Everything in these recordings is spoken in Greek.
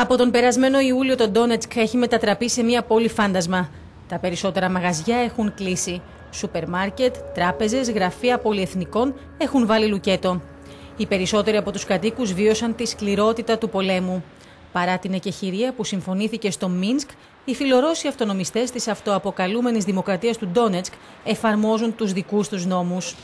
Από τον περασμένο Ιούλιο το Ντόνετσκ έχει μετατραπεί σε μια πόλη φάντασμα. Τα περισσότερα μαγαζιά έχουν κλείσει. Σούπερ μάρκετ, τράπεζες, γραφεία πολυεθνικών έχουν βάλει λουκέτο. Οι περισσότεροι από τους κατοίκους βίωσαν τη σκληρότητα του πολέμου. Παρά την εκεχηρία που συμφωνήθηκε στο Μίνσκ, οι φιλορώσοι αυτονομιστές της αυτοαποκαλούμενης δημοκρατίας του Ντόνετσκ εφαρμόζουν τους δικούς τους νόμους.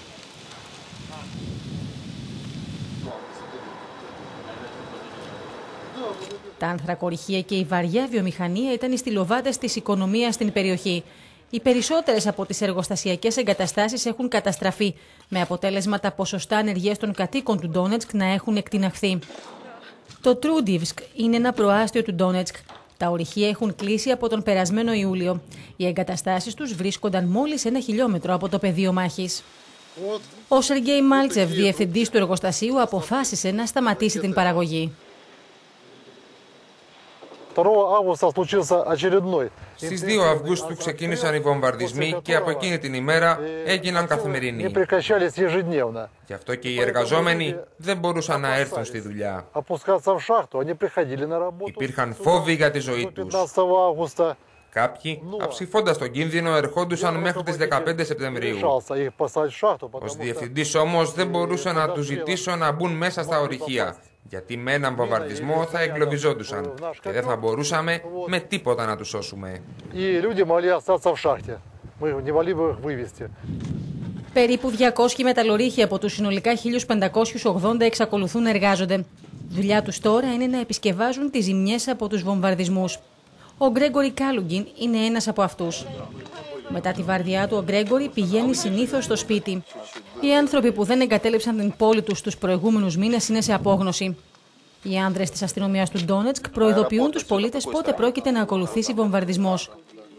Τα ανθρακοριχεία και η βαριά βιομηχανία ήταν οι στυλοβάτε της οικονομίας στην περιοχή. Οι περισσότερες από τις εργοστασιακές εγκαταστάσεις έχουν καταστραφεί, με αποτέλεσμα τα ποσοστά ανεργίας των κατοίκων του Ντόνετσκ να έχουν εκτιναχθεί. Το Τρούντιβσκ είναι ένα προάστιο του Ντόνετσκ. Τα ορυχεία έχουν κλείσει από τον περασμένο Ιούλιο. Οι εγκαταστάσεις τους βρίσκονταν μόλις ένα χιλιόμετρο από το πεδίο μάχης. Ο Σεργέη Μάλτσεβ, διευθυντής του εργοστασίου, αποφάσισε να σταματήσει την παραγωγή. Στις 2 Αυγούστου ξεκίνησαν οι βομβαρδισμοί και από εκείνη την ημέρα έγιναν καθημερινοί. Γι' αυτό και οι εργαζόμενοι δεν μπορούσαν να έρθουν στη δουλειά. Υπήρχαν φόβοι για τη ζωή τους. Κάποιοι, αψηφώντας τον κίνδυνο, ερχόντουσαν μέχρι τις 15 Σεπτεμβρίου. Ω διευθυντής όμως δεν μπορούσα να τους ζητήσω να μπουν μέσα στα ορυχεία, γιατί με έναν βομβαρδισμό θα εγκλωβιζόντουσαν και δεν θα μπορούσαμε με τίποτα να τους σώσουμε. Περίπου 200 μεταλλορύχοι από τους συνολικά 1580 εξακολουθούν να εργάζονται. Δουλειά τους τώρα είναι να επισκευάζουν τις ζημιές από τους βομβαρδισμούς. Ο Γκρέγκορι Κάλουγκιν είναι ένας από αυτούς. Μετά τη βαρδιά του, ο Γκρέγκορι πηγαίνει συνήθως στο σπίτι. Οι άνθρωποι που δεν εγκατέλειψαν την πόλη τους τους προηγούμενους μήνες είναι σε απόγνωση. Οι άνδρες της αστυνομίας του Ντόνετσκ προειδοποιούν τους πολίτες πότε πρόκειται να ακολουθήσει βομβαρδισμός.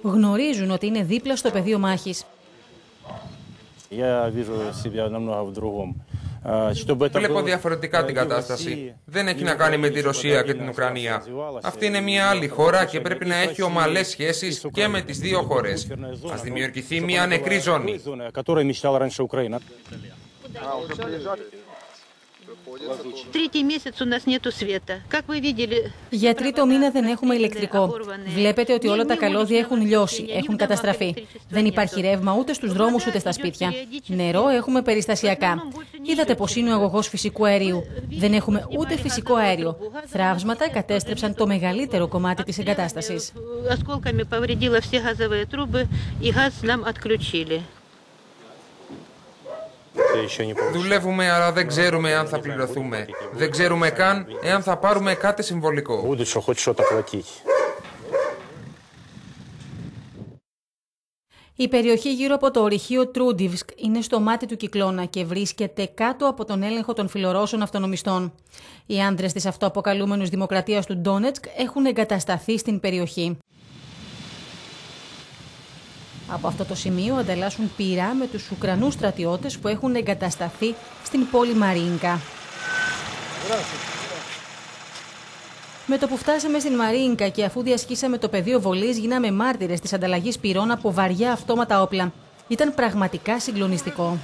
Γνωρίζουν ότι είναι δίπλα στο πεδίο μάχης. Я вижу себя намного в другом. Βλέπω διαφορετικά την κατάσταση. Δεν έχει να κάνει με τη Ρωσία και την Ουκρανία. Αυτή είναι μια άλλη χώρα και πρέπει να έχει ομαλές σχέσεις και με τις δύο χώρες. Α δημιουργηθεί μια νεκρή ζώνη. Για τρίτο μήνα δεν έχουμε ηλεκτρικό. Βλέπετε ότι όλα τα καλώδια έχουν λιώσει, έχουν καταστραφεί. Δεν υπάρχει ρεύμα ούτε στους δρόμους ούτε στα σπίτια. Νερό έχουμε περιστασιακά. Είδατε πώ είναι ο αγωγός φυσικού αερίου. Δεν έχουμε ούτε φυσικό αέριο. Θραύσματα κατέστρεψαν το μεγαλύτερο κομμάτι της εγκατάστασης. Δουλεύουμε, αλλά δεν ξέρουμε αν θα πληρωθούμε. Δεν ξέρουμε καν εάν θα πάρουμε κάτι συμβολικό. Η περιοχή γύρω από το ορυχείο Τρούντιβσκ είναι στο μάτι του κυκλώνα και βρίσκεται κάτω από τον έλεγχο των φιλορώσων αυτονομιστών. Οι άντρες της αυτοαποκαλούμενους Δημοκρατίας του Ντόνετσκ έχουν εγκατασταθεί στην περιοχή. Από αυτό το σημείο ανταλλάσσουν πυρά με τους Ουκρανούς στρατιώτες που έχουν εγκατασταθεί στην πόλη Μαρίνκα. Με το που φτάσαμε στην Μαρίνκα και αφού διασχίσαμε το πεδίο βολής, γίναμε μάρτυρες της ανταλλαγής πυρών από βαριά αυτόματα όπλα. Ήταν πραγματικά συγκλονιστικό.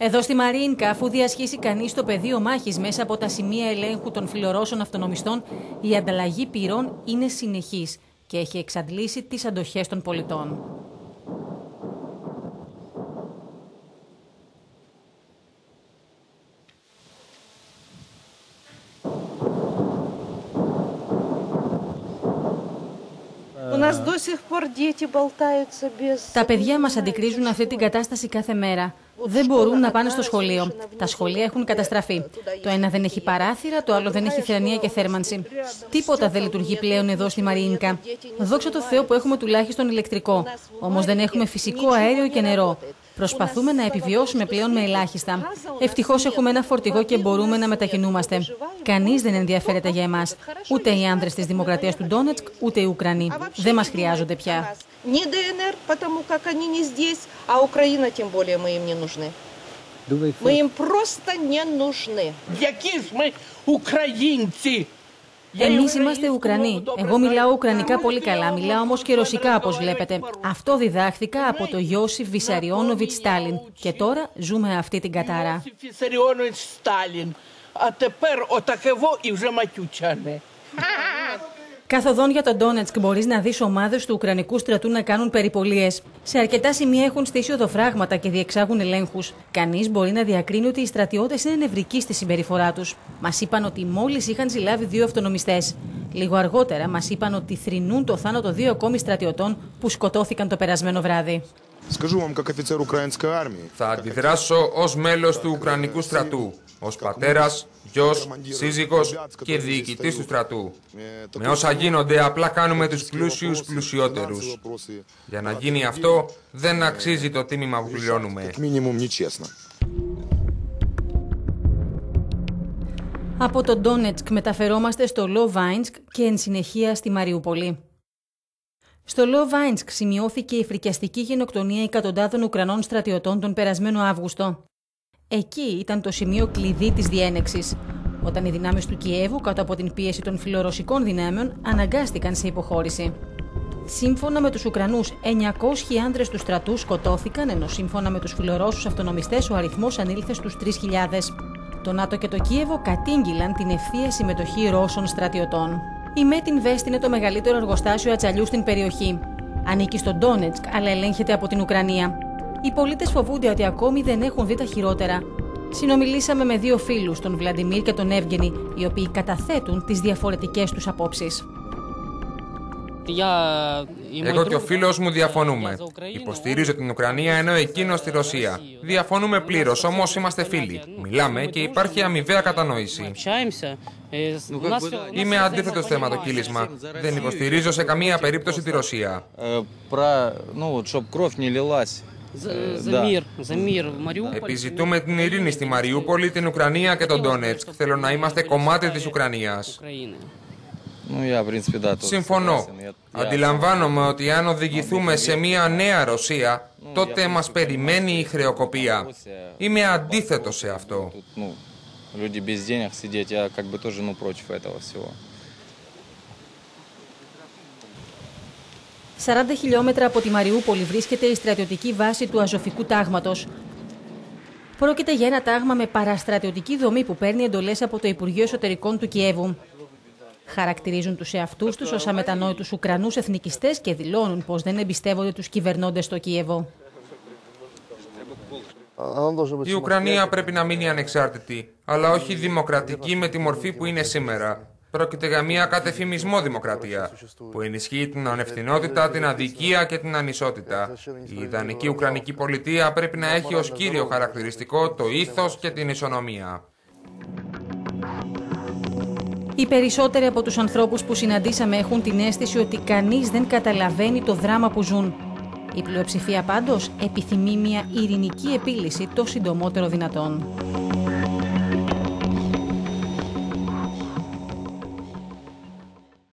Εδώ στη Μαρίνκα, αφού διασχίσει κανείς το πεδίο μάχης μέσα από τα σημεία ελέγχου των φιλορώσων αυτονομιστών, η ανταλλαγή πυρών είναι συνεχής και έχει εξαντλήσει τις αντοχές των πολιτών. Τα παιδιά μας αντικρίζουν αυτή την κατάσταση κάθε μέρα. Δεν μπορούν να πάνε στο σχολείο. Τα σχολεία έχουν καταστραφεί. Το ένα δεν έχει παράθυρα, το άλλο δεν έχει θερανία και θέρμανση. Τίποτα δεν λειτουργεί πλέον εδώ στη Μαρίνικα. Δόξα τω Θεώ που έχουμε τουλάχιστον ηλεκτρικό. Όμως δεν έχουμε φυσικό αέριο και νερό. Προσπαθούμε να επιβιώσουμε πλέον με ελάχιστα. Ευτυχώ έχουμε ένα φορτηγό και μπορούμε να μετακινούμαστε. Κανεί δεν ενδιαφέρεται για εμά. Ούτε οι άνδρε τη Δημοκρατία του Ντόνετσκ, ούτε οι Ουκρανοί. Δεν μα χρειάζονται πια. Не ДНР, потому как они не здесь, а Украина тем более мы им не нужны. Мы им просто не нужны. Які ж ми українці? Εμεί είμαστε Ουκρανοί. Εγώ μιλάω Ουκρανικά πολύ καλά, μιλάω όμω και ρωσικά όπω βλέπετε. Αυτό διδάχθηκα από το Γιώση Βυσαριόνοβιτ Στάλιν. Και τώρα ζούμε αυτή την κατάρα. Στάλιν. А тепер отакево і вже матючане. Καθοδόν για τον Ντόνετσκ μπορείς να δεις ομάδες του Ουκρανικού στρατού να κάνουν περιπολίες. Σε αρκετά σημεία έχουν στήσει οδοφράγματα και διεξάγουν ελέγχους. Κανείς μπορεί να διακρίνει ότι οι στρατιώτες είναι νευρικοί στη συμπεριφορά τους. Μας είπαν ότι μόλις είχαν συλλάβει δύο αυτονομιστές. Λίγο αργότερα μας είπαν ότι θρυνούν το θάνατο δύο ακόμη στρατιωτών που σκοτώθηκαν το περασμένο βράδυ. Θα αντιδράσω ως μέλος του Ουκρανικού στρατού, ως πατέρας, γιος, σύζυγος και διοικητής του στρατού. Με όσα γίνονται, απλά κάνουμε τους πλούσιους πλουσιότερους. Για να γίνει αυτό, δεν αξίζει το τίμημα που πληρώνουμε. Από τον Ντόνετσκ μεταφερόμαστε στο Λοβάινσκ και εν συνεχεία στη Μαριούπολη. Στο Λοβάινσκ σημειώθηκε η φρικιαστική γενοκτονία εκατοντάδων Ουκρανών στρατιωτών τον περασμένο Αύγουστο. Εκεί ήταν το σημείο κλειδί της διένεξης, όταν οι δυνάμεις του Κιέβου, κάτω από την πίεση των φιλορωσικών δυνάμεων, αναγκάστηκαν σε υποχώρηση. Σύμφωνα με τους Ουκρανούς, 900 άνδρες του στρατού σκοτώθηκαν, ενώ σύμφωνα με τους φιλορώσους αυτονομιστές ο αριθμός ανήλθε στους 3.000. Το ΝΑΤΟ και το Κίεβο κατήγγυλαν την ευθεία συμμετοχή Ρώσων στρατιωτών. Η Μέτιν Βέστ είναι το μεγαλύτερο εργοστάσιο ατσαλιού στην περιοχή. Ανήκει στο Ντόνετσκ, αλλά ελέγχεται από την Ουκρανία. Οι πολίτες φοβούνται ότι ακόμη δεν έχουν δει τα χειρότερα. Συνομιλήσαμε με δύο φίλους, τον Βλαντιμίρ και τον Εύγενη, οι οποίοι καταθέτουν τις διαφορετικές τους απόψεις. Εγώ και ο φίλος μου διαφωνούμε. Υποστηρίζω την Ουκρανία ενώ εκείνο τη Ρωσία. Διαφωνούμε πλήρως, όμως είμαστε φίλοι. Μιλάμε και υπάρχει αμοιβαία κατανόηση. Είμαι αντίθετος θέμα το κύλισμα. Δεν υποστηρίζω σε καμία περίπτωση τη Ρωσία. Επιζητούμε την ειρήνη στη Μαριούπολη, την Ουκρανία και τον Ντόνετσκ. Θέλω να είμαστε κομμάτι της Ουκρανίας. Συμφωνώ. Αντιλαμβάνομαι ότι αν οδηγηθούμε σε μια νέα Ρωσία, τότε μας περιμένει η χρεοκοπία. Είμαι αντίθετο σε αυτό. Люди без денег сидеть, я как бы тоже ну, против этого всего. 40 χιλιόμετρα από τη Μαριούπολη βρίσκεται η στρατιωτική βάση του Αζωφικού Τάγματος. Πρόκειται για ένα τάγμα με παραστρατιωτική δομή που παίρνει εντολές από το Υπουργείο Εσωτερικών του Κιέβου. Χαρακτηρίζουν τους εαυτούς τους ως αμετανόητους Ουκρανούς εθνικιστές και δηλώνουν πως δεν εμπιστεύονται τους κυβερνώντες στο Κιέβο. Η Ουκρανία πρέπει να μείνει ανεξάρτητη, αλλά όχι δημοκρατική με τη μορφή που είναι σήμερα. Πρόκειται για μια κατεφημισμό δημοκρατία που ενισχύει την ανευθυνότητα, την αδικία και την ανισότητα. Η ιδανική Ουκρανική πολιτεία πρέπει να έχει ως κύριο χαρακτηριστικό το ήθος και την ισονομία. Οι περισσότεροι από τους ανθρώπους που συναντήσαμε έχουν την αίσθηση ότι κανείς δεν καταλαβαίνει το δράμα που ζουν. Η πλειοψηφία πάντως επιθυμεί μια ειρηνική επίλυση το συντομότερο δυνατόν.